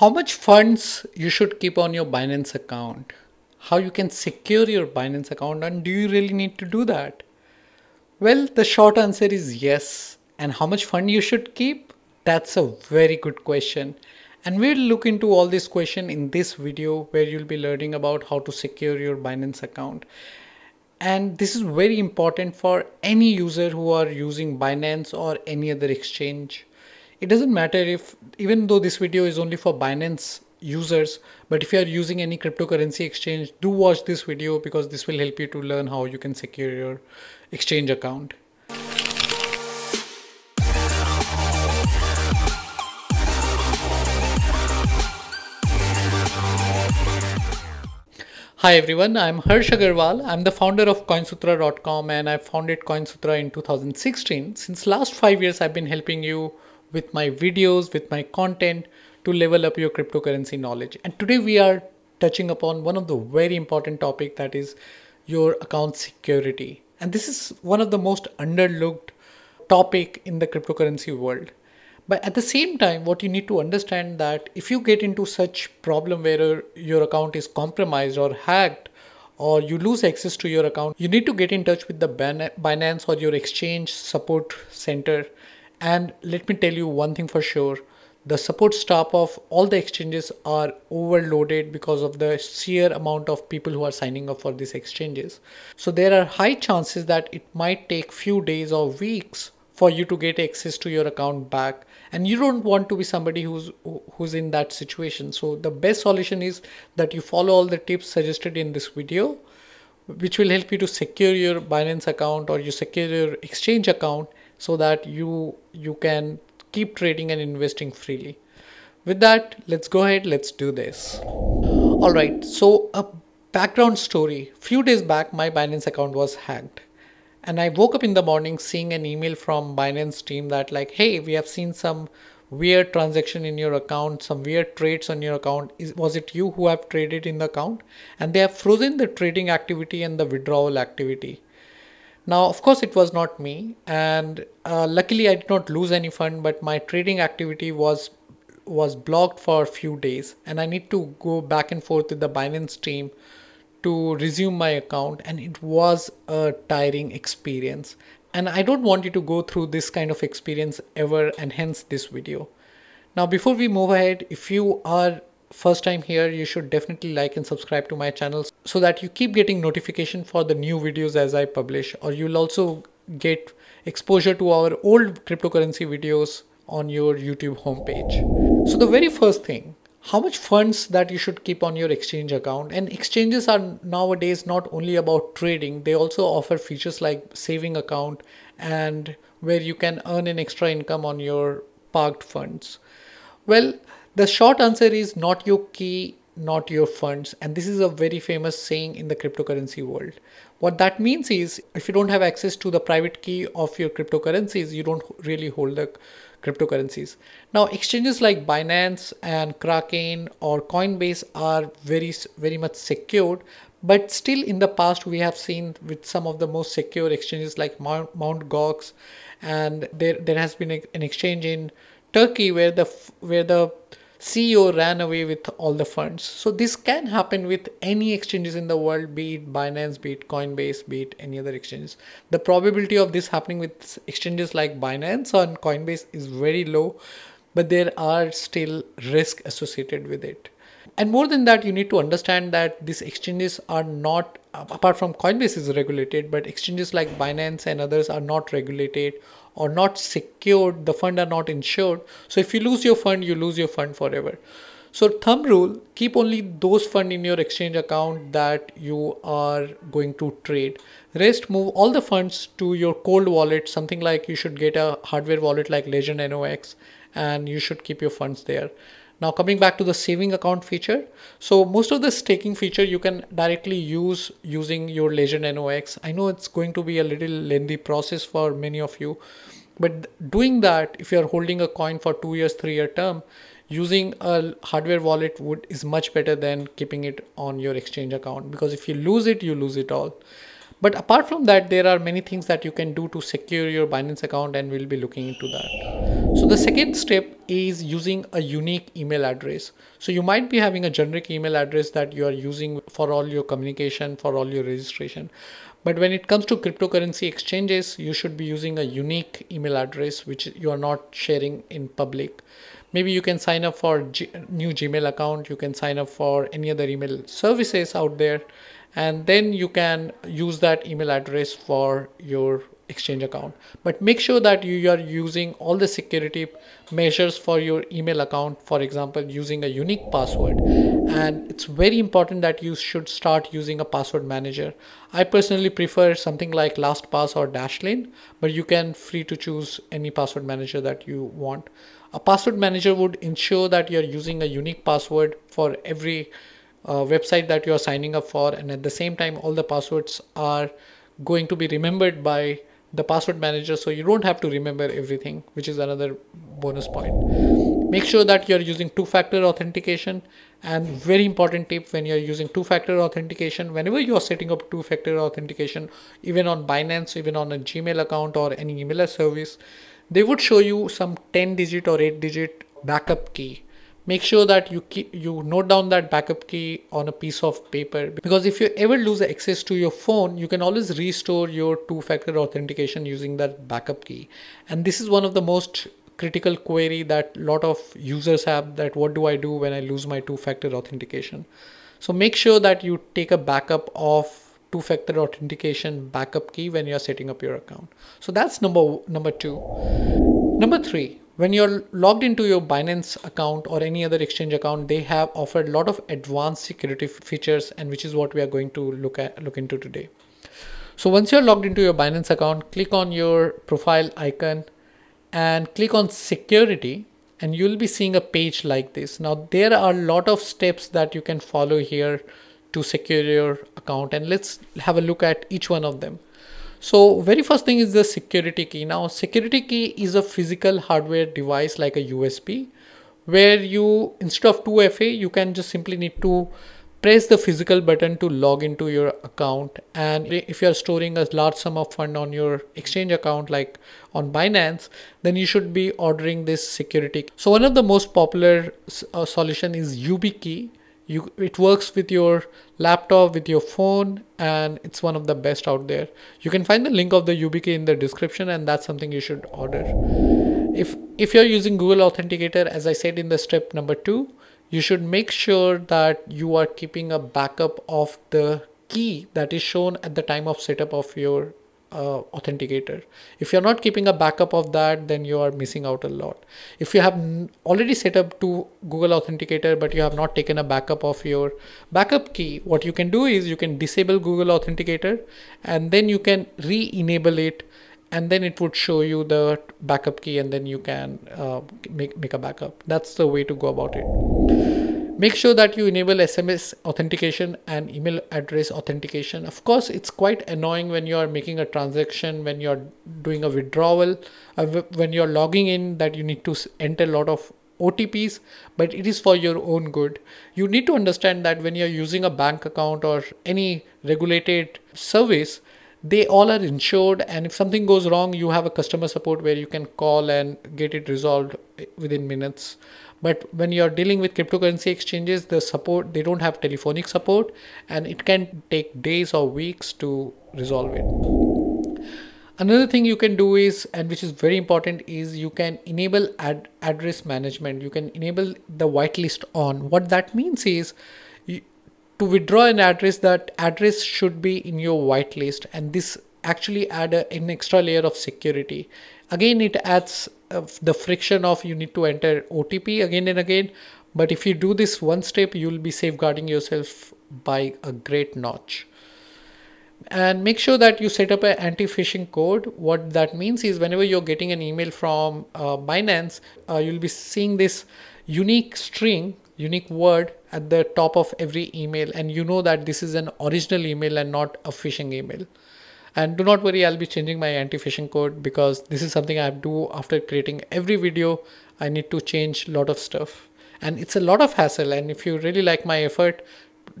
How much funds you should keep on your Binance account? How you can secure your Binance account and do you really need to do that? Well, the short answer is yes. And how much fund you should keep? That's a very good question. And we'll look into all this question in this video where you'll be learning about how to secure your Binance account. And this is very important for any user who are using Binance or any other exchange it doesn't matter if even though this video is only for Binance users but if you are using any cryptocurrency exchange do watch this video because this will help you to learn how you can secure your exchange account Hi everyone, I'm Harsh Agarwal. I'm the founder of coinsutra.com and I founded Coinsutra in 2016. Since last 5 years I've been helping you with my videos, with my content to level up your cryptocurrency knowledge. And today we are touching upon one of the very important topic that is your account security. And this is one of the most underlooked topic in the cryptocurrency world. But at the same time, what you need to understand that if you get into such problem where your account is compromised or hacked or you lose access to your account, you need to get in touch with the Binance or your exchange support center and let me tell you one thing for sure. The support staff of all the exchanges are overloaded because of the sheer amount of people who are signing up for these exchanges. So there are high chances that it might take few days or weeks for you to get access to your account back. And you don't want to be somebody who's who's in that situation. So the best solution is that you follow all the tips suggested in this video which will help you to secure your binance account or you secure your exchange account so that you you can keep trading and investing freely. With that let's go ahead let's do this. All right so a background story. Few days back my binance account was hacked. And i woke up in the morning seeing an email from binance team that like hey we have seen some weird transaction in your account some weird trades on your account. Is was it you who have traded in the account? And they have frozen the trading activity and the withdrawal activity now, of course, it was not me, and uh, luckily I did not lose any fund, but my trading activity was was blocked for a few days, and I need to go back and forth with the Binance team to resume my account, and it was a tiring experience. And I don't want you to go through this kind of experience ever, and hence this video. Now, before we move ahead, if you are first time here you should definitely like and subscribe to my channel so that you keep getting notification for the new videos as I publish or you'll also get exposure to our old cryptocurrency videos on your YouTube homepage. So the very first thing how much funds that you should keep on your exchange account and exchanges are nowadays not only about trading they also offer features like saving account and where you can earn an extra income on your parked funds well the short answer is not your key, not your funds. And this is a very famous saying in the cryptocurrency world. What that means is if you don't have access to the private key of your cryptocurrencies, you don't really hold the cryptocurrencies. Now, exchanges like Binance and Kraken or Coinbase are very, very much secured. But still, in the past, we have seen with some of the most secure exchanges like Mount, Mount Gox, and there there has been an exchange in Turkey where the where the CEO ran away with all the funds. So this can happen with any exchanges in the world, be it Binance, be it Coinbase, be it any other exchanges. The probability of this happening with exchanges like Binance or Coinbase is very low, but there are still risk associated with it. And more than that, you need to understand that these exchanges are not, apart from Coinbase is regulated, but exchanges like Binance and others are not regulated or not secured, the fund are not insured. So if you lose your fund, you lose your fund forever. So thumb rule, keep only those fund in your exchange account that you are going to trade. Rest move all the funds to your cold wallet, something like you should get a hardware wallet like Legend NOX and you should keep your funds there. Now coming back to the saving account feature. So most of the staking feature you can directly use using your Legend NOX. I know it's going to be a little lengthy process for many of you, but doing that if you're holding a coin for two years, three year term, using a hardware wallet would is much better than keeping it on your exchange account. Because if you lose it, you lose it all. but apart from that there are many things that you can do to secure your binance account and we'll be looking into that. So the second step is using a unique email address. So you might be having a generic email address that you are using for all your communication for all your registration but when it comes to cryptocurrency exchanges you should be using a unique email address which you are not sharing in public. Maybe you can sign up for G- new gmail account you can sign up for any other email services out there and then you can use that email address for your exchange account. But make sure that you are using all the security measures for your email account for example using a unique password and it's very important that you should start using a password manager. I personally prefer something like lastpass or dashlane but you can free to choose any password manager that you want. A password manager would ensure that you're using a unique password for every uh, website that you are signing up for and at the same time all the passwords are going to be remembered by the password manager so you don't have to remember everything which is another bonus point make sure that you're using two-factor authentication. And very important tip when you're using two-factor authentication whenever you're setting up two-factor authentication even on binance even on a gmail account or any email service they would show you some 10 digit or 8 digit backup key. Make sure that you keep you note down that backup key on a piece of paper. Because if you ever lose access to your phone you can always restore your two factor authentication using that backup key. And this is one of the most critical query that a lot of users have that what do i do when i lose my two factor authentication? So make sure that you take a backup of two factor authentication backup key when you're setting up your account. So that's number number 2 number 3 when you're logged into your Binance account or any other exchange account, they have offered a lot of advanced security features and which is what we are going to look at look into today. So once you're logged into your Binance account, click on your profile icon and click on security and you'll be seeing a page like this. Now there are a lot of steps that you can follow here to secure your account and let's have a look at each one of them. So very first thing is the security key. Now security key is a physical hardware device like a USB where you instead of 2FA you can just simply need to press the physical button to log into your account. And if you are storing a large sum of fund on your exchange account like on Binance then you should be ordering this security. So one of the most popular uh, solution is YubiKey. You it works with your laptop with your phone and it's one of the best out there. You can find the link of the YubiKey in the description and that's something you should order. If if you're using google authenticator as i said in the step number two you should make sure that you are keeping a backup of the key that is shown at the time of setup of your uh, authenticator. If you're not keeping a backup of that, then you are missing out a lot. If you have already set up to Google Authenticator, but you have not taken a backup of your backup key, what you can do is you can disable Google Authenticator and then you can re-enable it and then it would show you the backup key and then you can uh, make, make a backup. That's the way to go about it. Make sure that you enable SMS authentication and email address authentication. Of course, it's quite annoying when you are making a transaction, when you're doing a withdrawal, uh, when you're logging in that you need to enter a lot of OTPs, but it is for your own good. You need to understand that when you're using a bank account or any regulated service, they all are insured and if something goes wrong you have a customer support where you can call and get it resolved within minutes. But when you're dealing with cryptocurrency exchanges the support they don't have telephonic support and it can take days or weeks to resolve it. Another thing you can do is and which is very important is you can enable ad- address management. You can enable the whitelist on. What that means is to withdraw an address that address should be in your whitelist. And this actually add a, an extra layer of security. Again it adds uh, the friction of you need to enter otp again and again. But if you do this one step you'll be safeguarding yourself by a great notch. And make sure that you set up an anti-phishing code. What that means is whenever you're getting an email from uh, binance uh, you'll be seeing this unique string unique word at the top of every email and you know that this is an original email and not a phishing email. And do not worry i'll be changing my anti-phishing code because this is something i do after creating every video. I need to change a lot of stuff. And it's a lot of hassle and if you really like my effort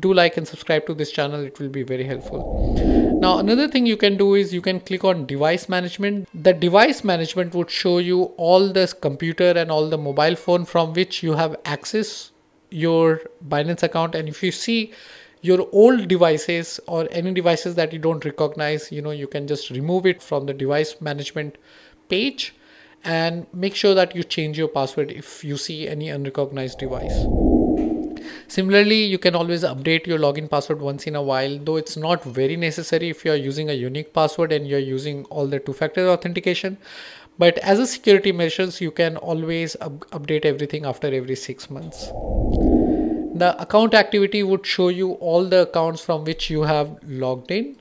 do like and subscribe to this channel. It will be very helpful. Now another thing you can do is you can click on device management. The device management would show you all the computer and all the mobile phone from which you have access your Binance account and if you see your old devices or any devices that you don't recognize you know you can just remove it from the device management page and make sure that you change your password if you see any unrecognized device Similarly, you can always update your login password once in a while, though it's not very necessary if you are using a unique password and you're using all the two-factor authentication. But as a security measures, you can always up update everything after every six months. The account activity would show you all the accounts from which you have logged in.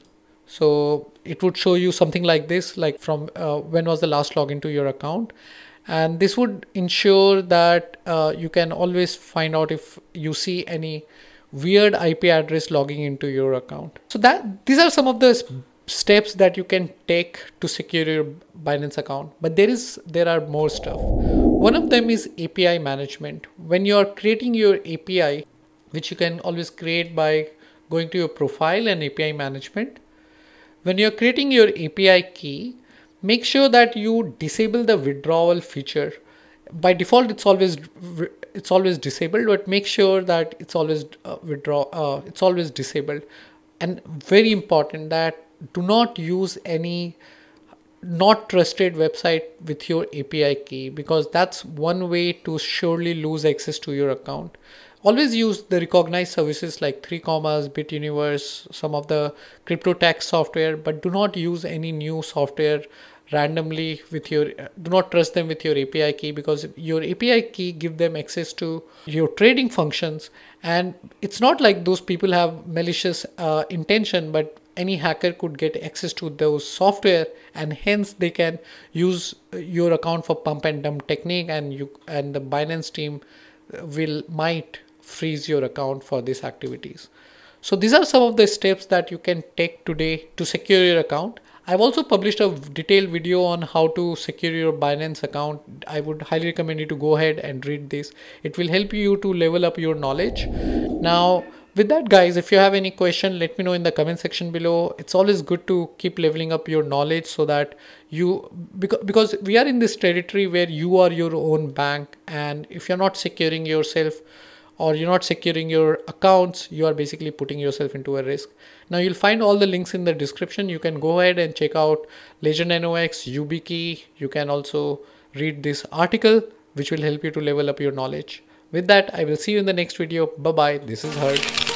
So it would show you something like this, like from uh, when was the last login to your account and this would ensure that uh, you can always find out if you see any weird IP address logging into your account. So that these are some of the steps that you can take to secure your Binance account. But there is there are more stuff. One of them is API management. When you are creating your API, which you can always create by going to your profile and API management. When you're creating your API key, make sure that you disable the withdrawal feature by default it's always it's always disabled but make sure that it's always uh, withdraw uh, it's always disabled and very important that do not use any not trusted website with your API key because that's one way to surely lose access to your account. Always use the recognized services like 3 commas bituniverse some of the crypto tax software but do not use any new software randomly with your do not trust them with your api key because your api key give them access to your trading functions. And it's not like those people have malicious uh, intention but any hacker could get access to those software and hence they can use your account for pump and dump technique and you and the binance team will might freeze your account for these activities so these are some of the steps that you can take today to secure your account I've also published a detailed video on how to secure your Binance account. I would highly recommend you to go ahead and read this. It will help you to level up your knowledge. Now, with that guys, if you have any question, let me know in the comment section below. It's always good to keep leveling up your knowledge so that you, because, because we are in this territory where you are your own bank and if you're not securing yourself, or you're not securing your accounts, you are basically putting yourself into a risk. Now you'll find all the links in the description. You can go ahead and check out Legend NOx, YubiKey. You can also read this article, which will help you to level up your knowledge. With that, I will see you in the next video. Bye bye. This is Harsh.